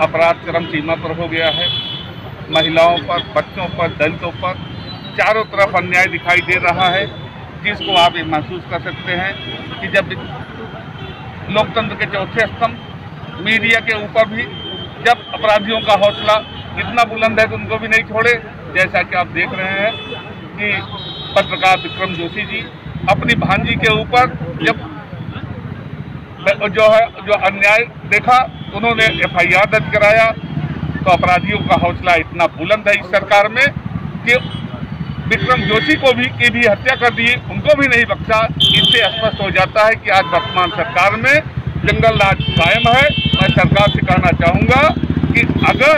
अपराध चरम सीमा पर हो गया है। महिलाओं पर, बच्चों पर, दलितों पर चारों तरफ़ अन्याय दिखाई दे रहा है, जिसको आप ये महसूस कर सकते हैं कि जब लोकतंत्र के चौथे स्तंभ मीडिया के ऊपर भी जब अपराधियों का हौसला इतना बुलंद है कि उनको भी नहीं छोड़े, जैसा कि आप देख रहे हैं कि पत्रकार विक्रम जोशी जी अपनी भांजी के ऊपर जब जो है, जो अन्याय देखा उन्होंने एफआईआर दर्ज कराया तो अपराधियों का हौसला इतना बुलंद है इस सरकार में कि विक्रम जोशी को भी, की भी हत्या कर दी, उनको भी नहीं बख्शा। इससे स्पष्ट हो जाता है कि आज वर्तमान सरकार में जंगल राज कायम है। मैं सरकार से कहना चाहूँगा कि अगर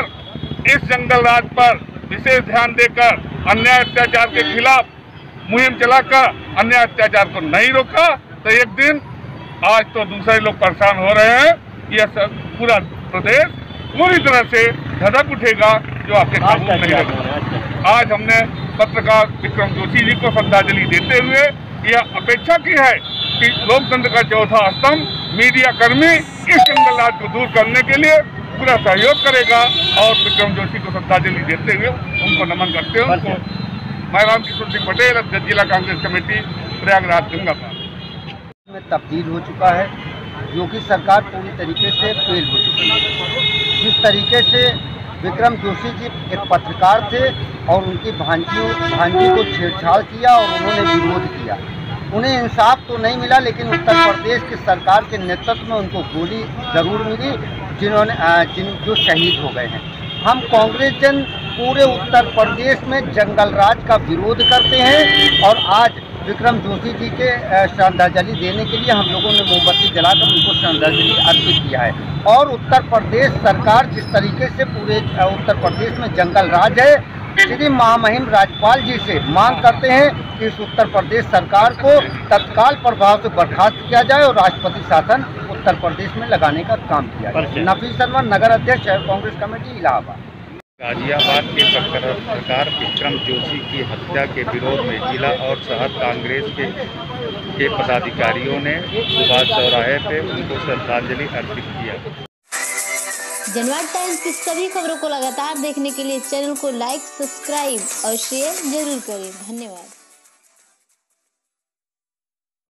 इस जंगल राज पर विशेष ध्यान देकर अन्याय अत्याचार के खिलाफ मुहिम चलाकर अन्याय अत्याचार को नहीं रोका तो एक दिन आज तो दूसरे लोग परेशान हो रहे हैं। यह सब पूरा प्रदेश पूरी तरह से धधक उठेगा जो आपके काबू में नहीं रहेगा आज हमने पत्रकार विक्रम जोशी जी को श्रद्धांजलि देते हुए यह अपेक्षा की है कि लोकतंत्र का चौथा स्तंभ मीडिया कर्मी इस जंगल राज को दूर करने के लिए पूरा सहयोग करेगा और विक्रम जोशी को श्रद्धांजलि देते हुए उनको नमन करते हुए उनको मैं राम किशोर सिंह पटेल अब जिला कांग्रेस कमेटी प्रयागराज गंगापाल में तब्दील हो चुका है। कि सरकार पूरी तरीके से फेल हो चुकी है। जिस तरीके से विक्रम जोशी जी एक पत्रकार थे और उनकी भांजियों भांजी को छेड़छाड़ किया और उन्होंने विरोध किया। उन्हें इंसाफ तो नहीं मिला, लेकिन उत्तर प्रदेश की सरकार के नेतृत्व में उनको गोली ज़रूर मिली, जिन्होंने जिन, जो शहीद हो गए हैं। हम कांग्रेस जन पूरे उत्तर प्रदेश में जंगल राज का विरोध करते हैं और आज विक्रम जोशी जी के श्रद्धांजलि देने के लिए हम लोगों ने मोमबत्ती जलाकर उनको श्रद्धांजलि अर्पित किया है। और उत्तर प्रदेश सरकार जिस तरीके से पूरे उत्तर प्रदेश में जंगल राज है श्री महामहिम राज्यपाल जी से मांग करते हैं कि इस उत्तर प्रदेश सरकार को तत्काल प्रभाव से बर्खास्त किया जाए और राष्ट्रपति शासन उत्तर प्रदेश में लगाने का काम किया जाए। नफी शर्मा नगर अध्यक्ष कांग्रेस कमेटी इलाहाबाद। गाजियाबाद के पत्रकार विक्रम जोशी की हत्या के विरोध में जिला और शहर कांग्रेस के के पदाधिकारियों ने सुभाष चौराहे पे उनको श्रद्धांजलि अर्पित किया। जनवाद टाइम्स की सभी खबरों को लगातार देखने के लिए चैनल को लाइक, सब्सक्राइब और शेयर ज़रूर करें। धन्यवाद।